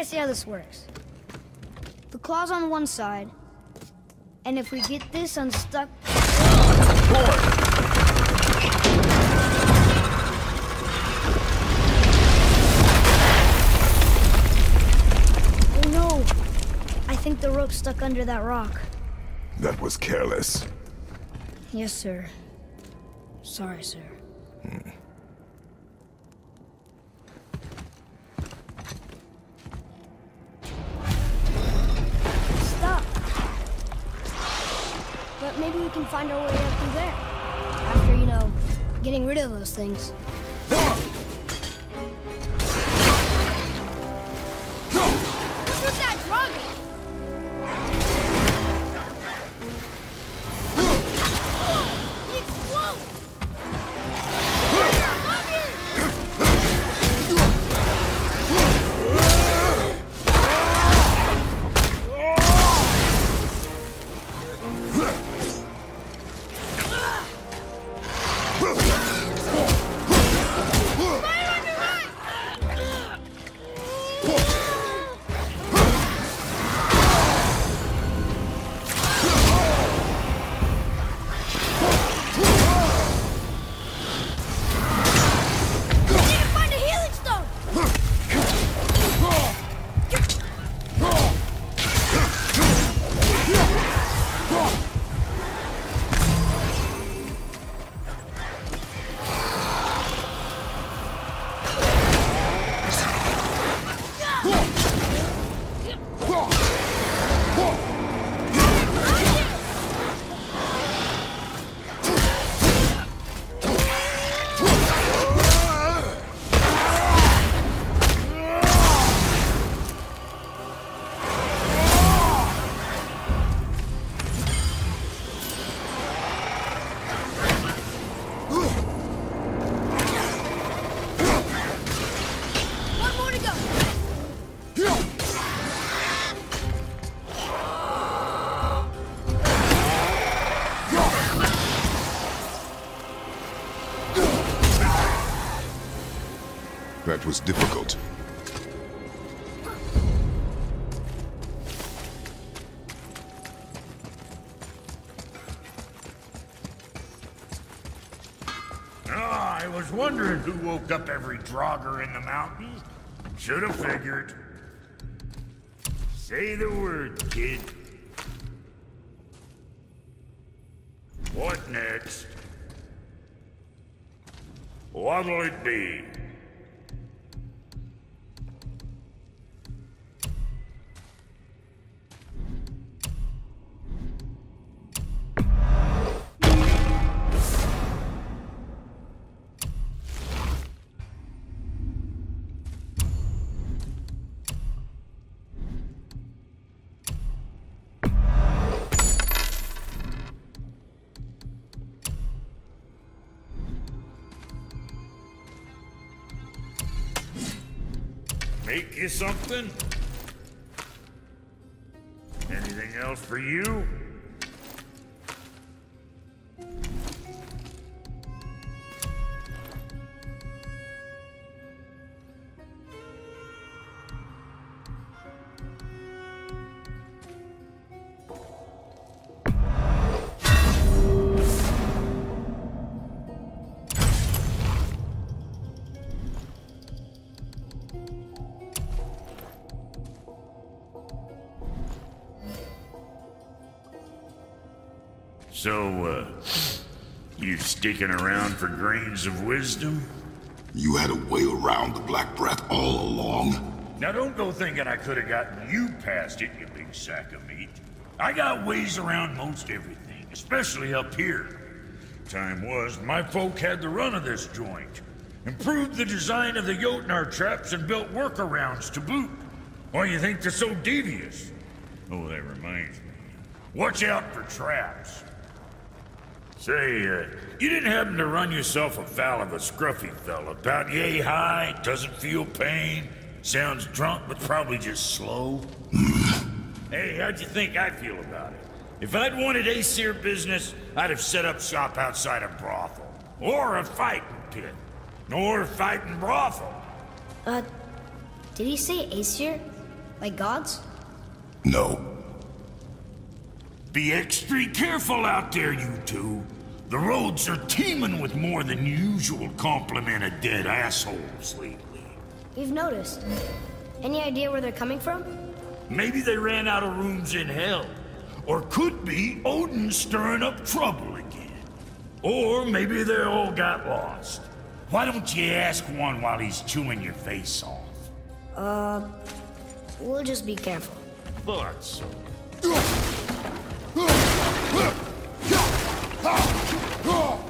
See how this works. The claw's on one side, and if we get this unstuck... Oh no! I think the rope's stuck under that rock. That was careless. Yes, sir. Sorry, sir. Stop. Find our way up through there. After, you know, getting rid of those things. Ugh! Was difficult. Ah, I was wondering who woke up every draugr in the mountains. Should have figured. Say the word, kid. What next? What'll it be? Something? So, uh, you sticking around for grains of wisdom? You had a way around the Black Breath all along? Now don't go thinking I could have gotten you past it, you big sack of meat. I got ways around most everything, especially up here. Time was, my folk had the run of this joint. Improved the design of the Jotnar traps and built workarounds to boot. Why you think they're so devious? Oh, that reminds me. Watch out for traps. Say, uh, you didn't happen to run yourself afoul of a scruffy fella, about yay high, doesn't feel pain, sounds drunk but probably just slow? hey, how'd you think I feel about it? If I'd wanted Aesir business, I'd have set up shop outside a brothel. Or a fighting pit. Or a fighting brothel. Uh, Did he say Aesir? Like gods? No. Be extra careful out there, you two. The roads are teeming with more than usual complement of dead assholes lately. We've noticed. Any idea where they're coming from? Maybe they ran out of rooms in hell. Or could be Odin stirring up trouble again. Or maybe they all got lost. Why don't you ask one while he's chewing your face off? Uh, we'll just be careful. Thought so. More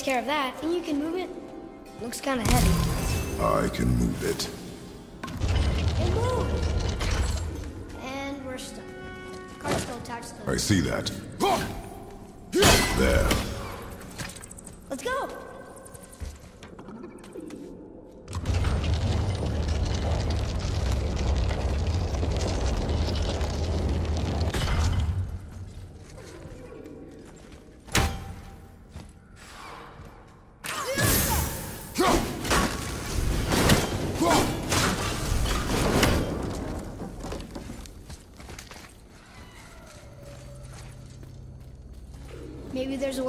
takes care of that. And you can move it? Looks kind of heavy. I can move it. It moved! And we're stuck. Car's still attached to I see that. There.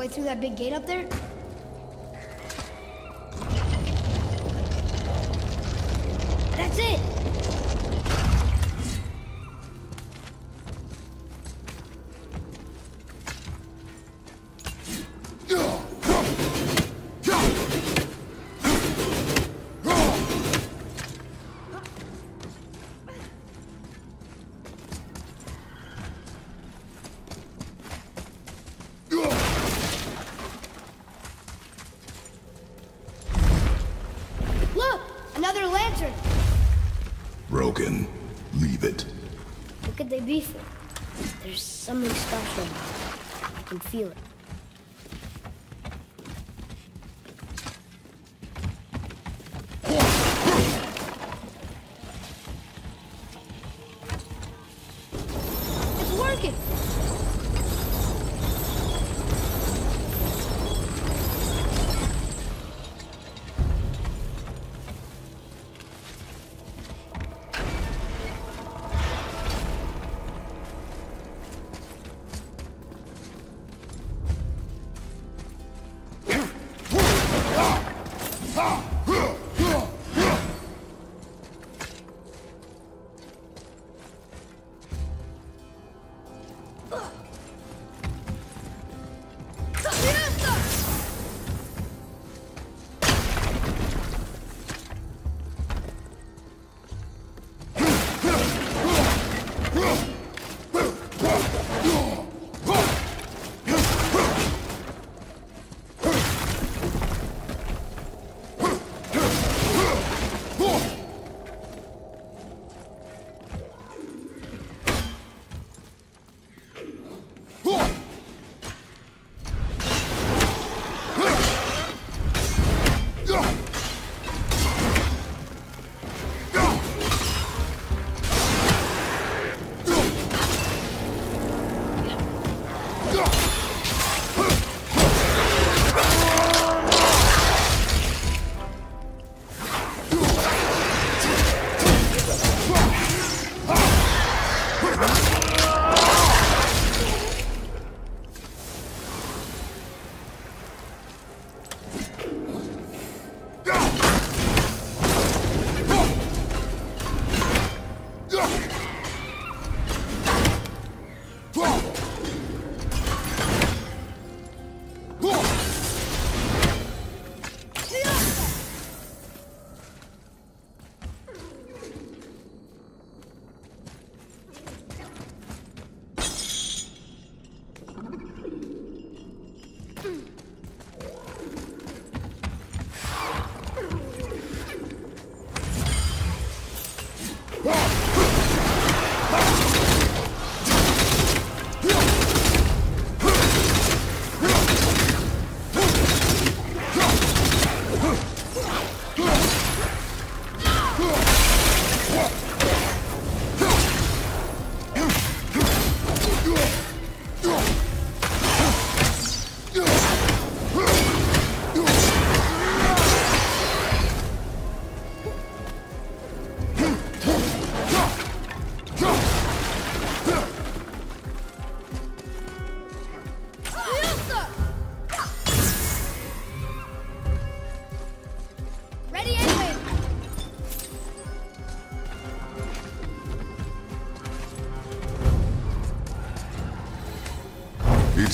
Way through that big gate up there? That's it! Feel it.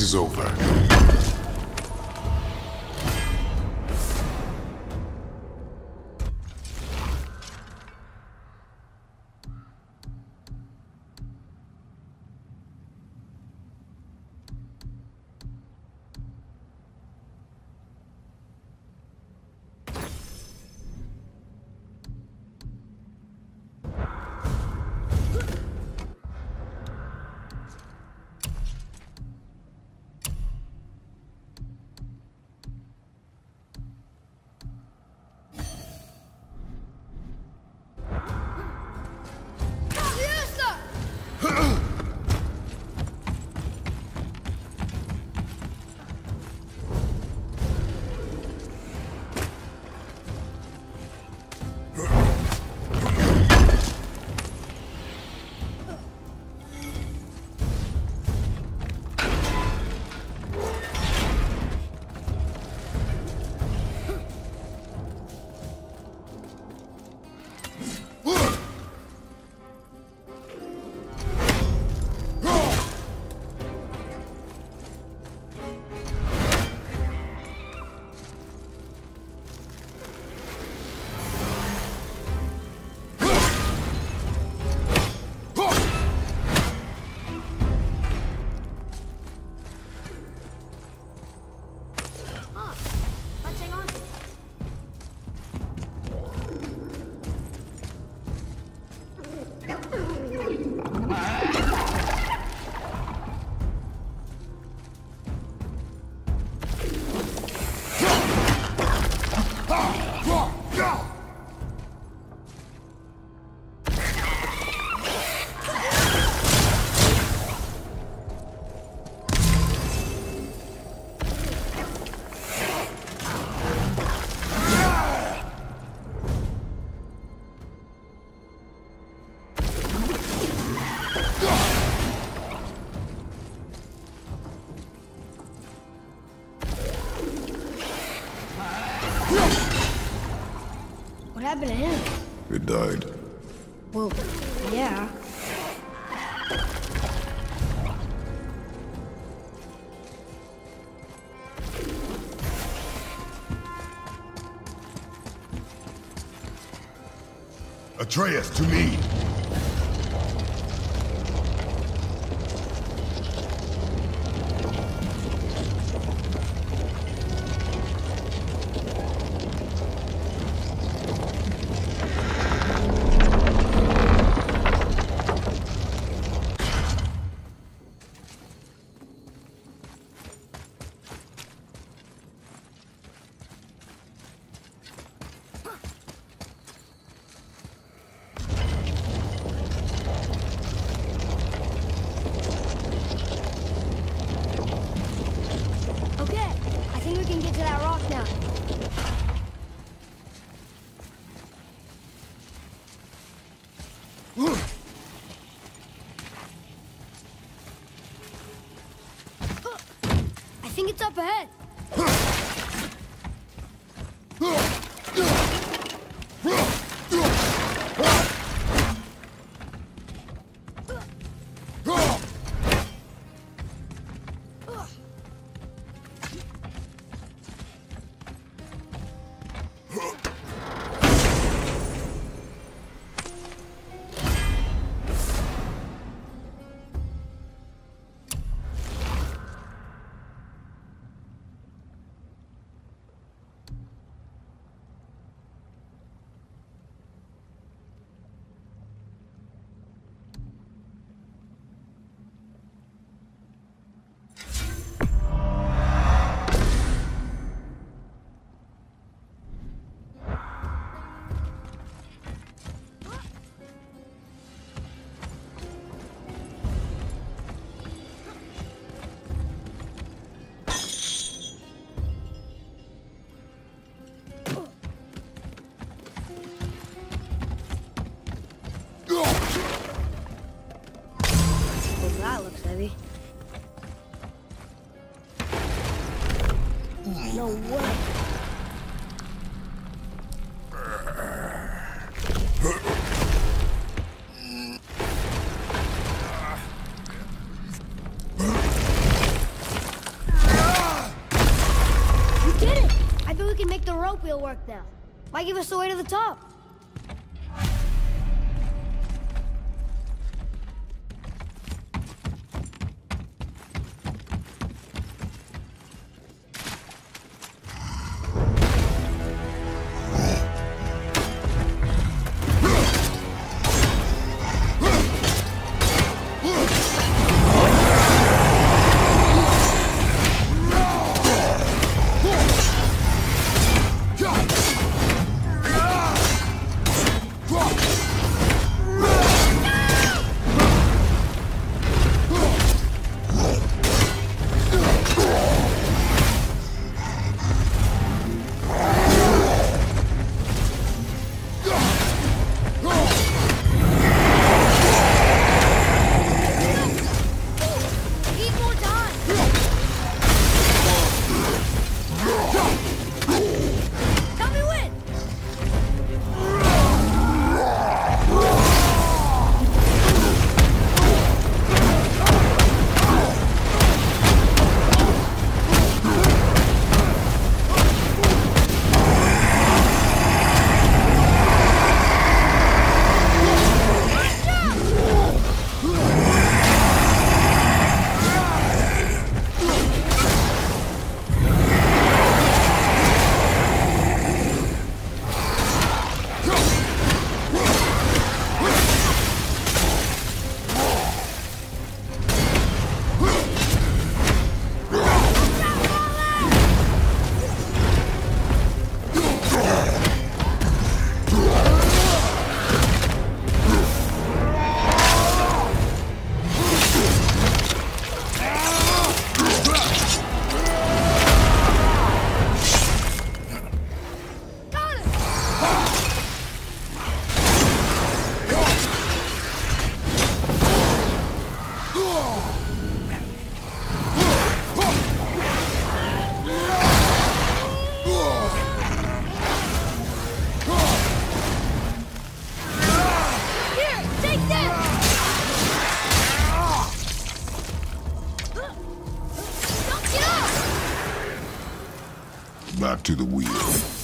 Is over. What happened to him? It died. Well, yeah. Atreus, to me! Ellie. No way. You did it! I think we can make the rope wheel work now. Might give us the way to the top. To the wheel.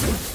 you.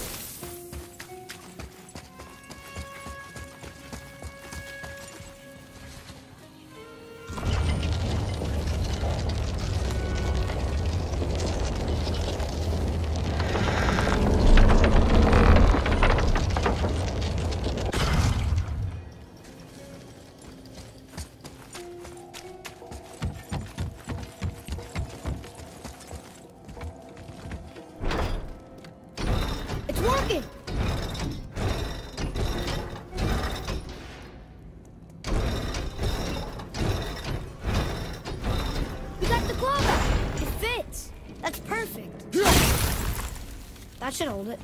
Should hold it.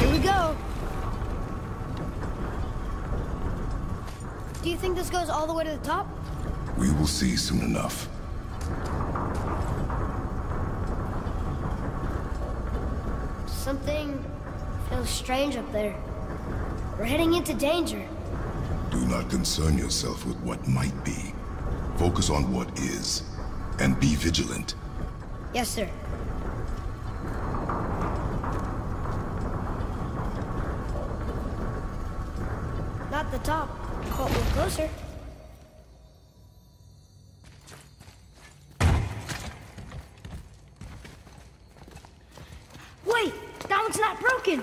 Here we go. Do you think this goes all the way to the top? We will see soon enough. Something Feels strange up there. We're heading into danger. Do not concern yourself with what might be. Focus on what is. And be vigilant. Yes, sir. Not the top. But we're closer. Wait! That one's not broken!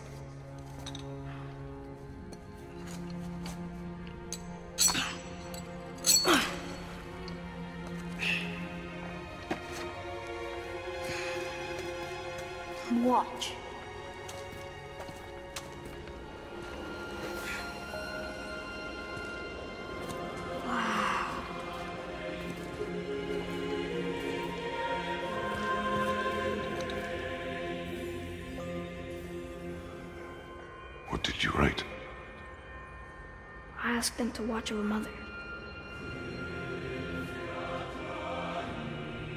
I asked them to watch over Mother.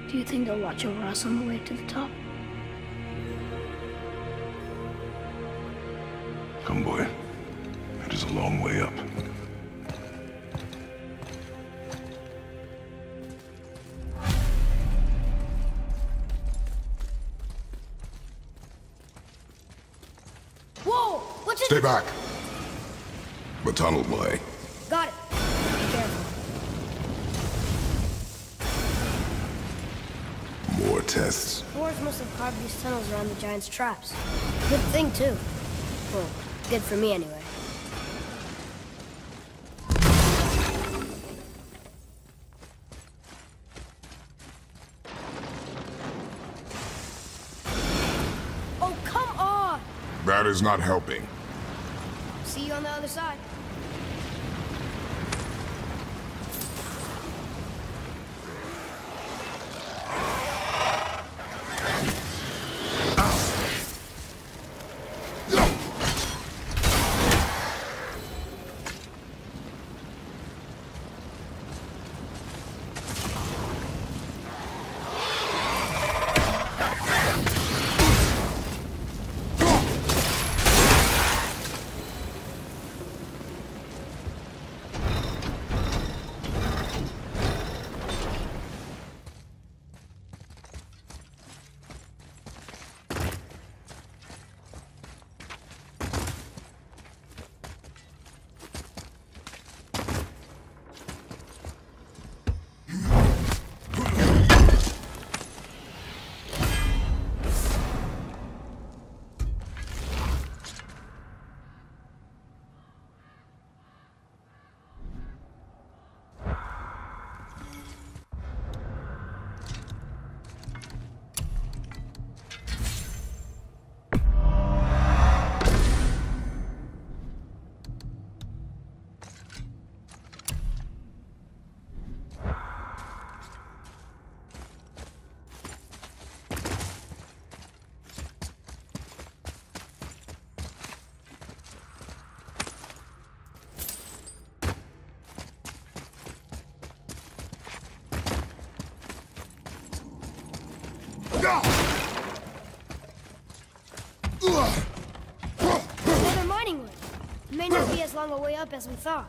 Do you think they'll watch over us on the way to the top? Come, boy. It is a long way up. Whoa! What's it? Stay back! Batonal boy. Got it. Be careful. More tests. Dwarves must have carved these tunnels around the giant's traps. Good thing, too. Well, good for me, anyway. Oh, come on! That is not helping. See you on the other side. Long a way up as we thought.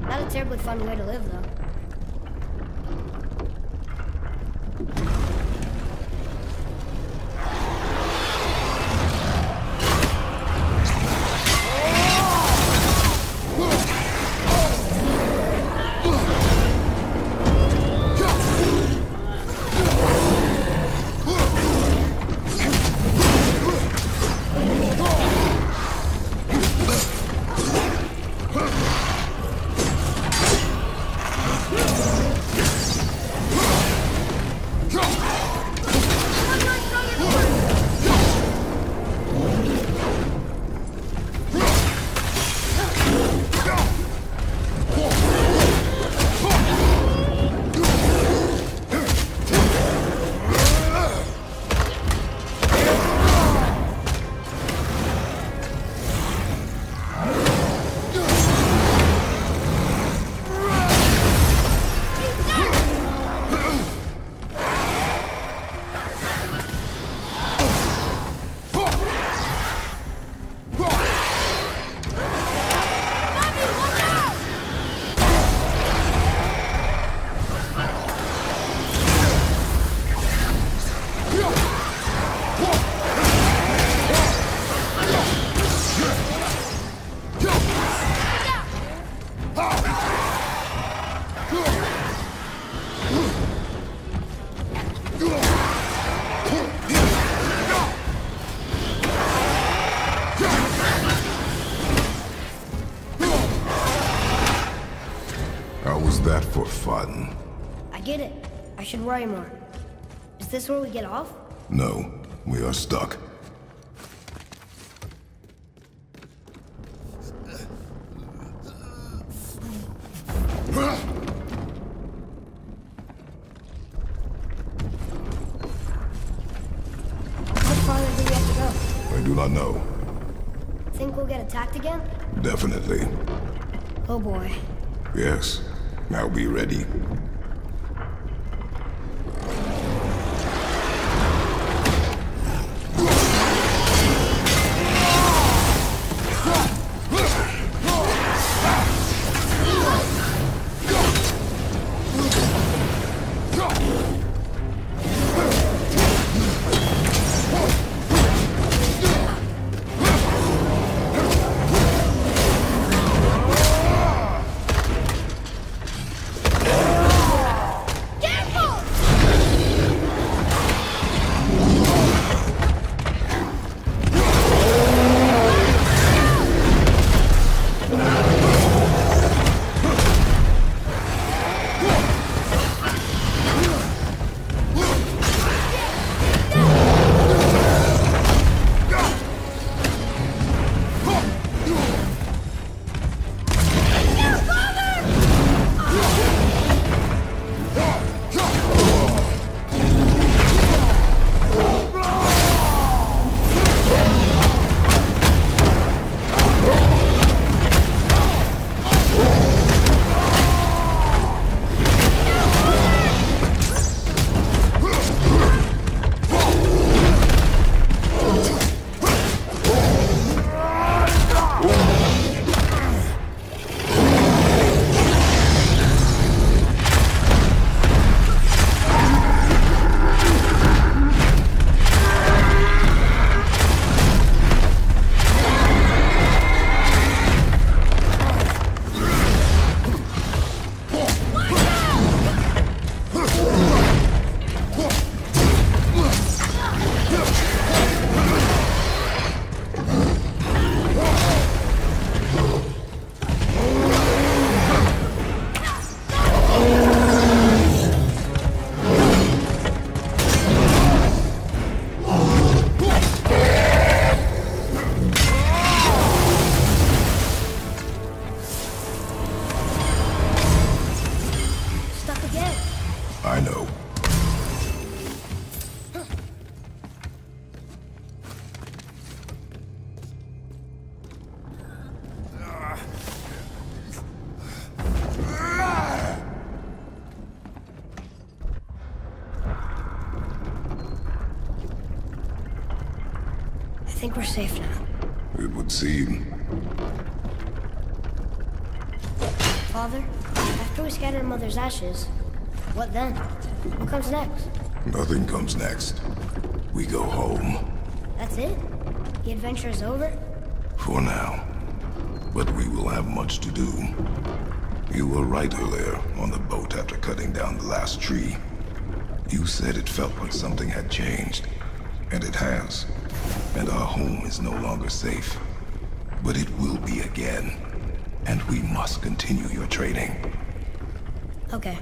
Not a terribly fun way to live, though. Fun? I get it. I should worry more. Is this where we get off? No, we are stuck. How farther do we have to go? I do not know. Think we'll get attacked again? Definitely. Oh boy. Yes. Now be ready. Think we're safe now. It would seem. Father, after we scatter Mother's ashes, what then? What comes next? Nothing comes next. We go home. That's it? The adventure is over? For now. But we will have much to do. You were right earlier on the boat after cutting down the last tree. You said it felt like something had changed. And it has. And our home is no longer safe. But it will be again. And we must continue your training. Okay.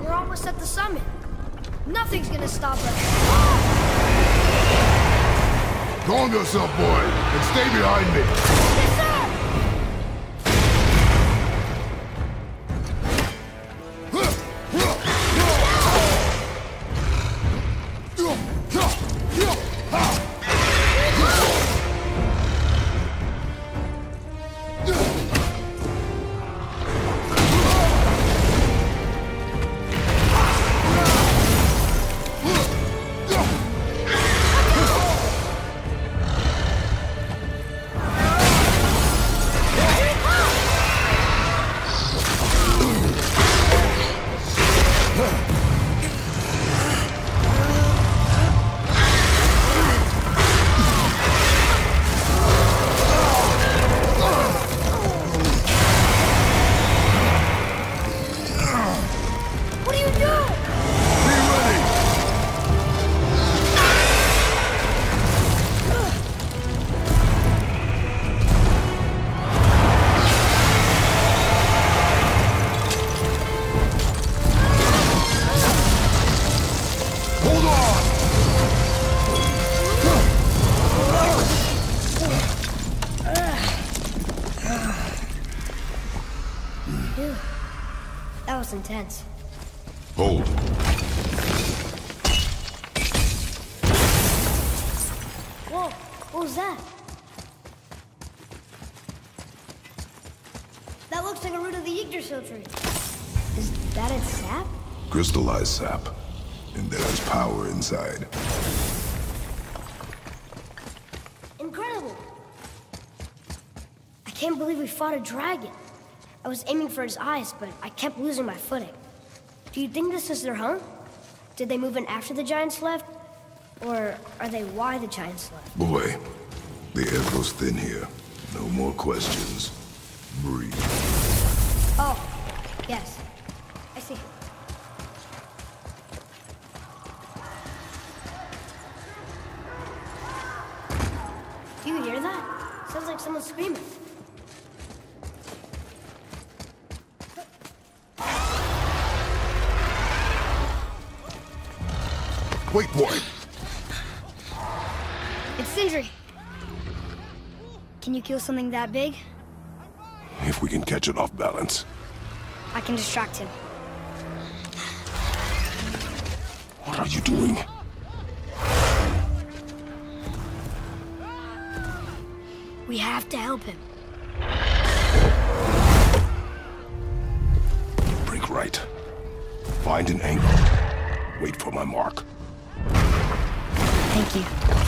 We're almost at the summit. Nothing's gonna stop us. Calm yourself, boy, Is that its sap? Crystallized sap. And there's power inside. Incredible! I can't believe we fought a dragon. I was aiming for his eyes, but I kept losing my footing. Do you think this is their home? Did they move in after the giants left? Or are they why the giants left? Boy, the air goes thin here. No more questions. Breathe. Yes. I see. Do you hear that? Sounds like someone screaming. Wait, boy. It's Sindri. Can you kill something that big? If we can catch it off balance. I can distract him. What are you doing? We have to help him. Break right. Find an angle. Wait for my mark. Thank you.